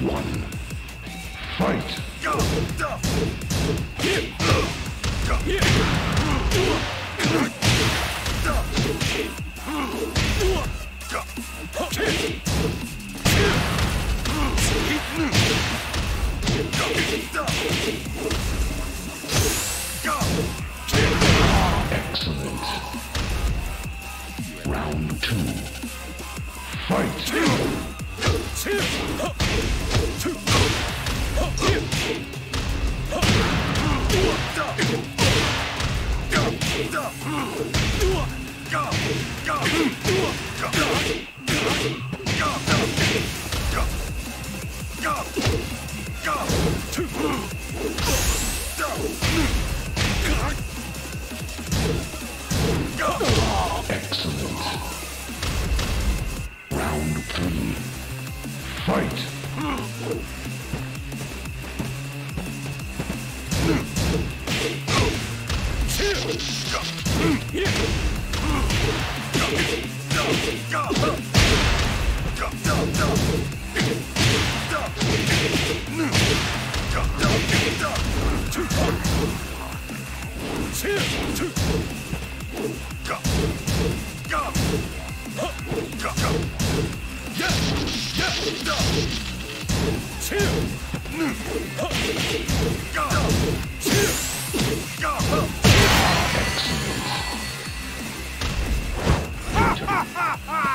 One fight! Excellent. Round two. Fight! Excellent. Round three. Fight! Go! ha ha! ha!